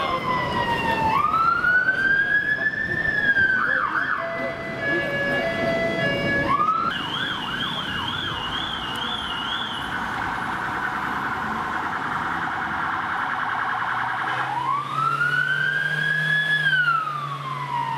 No.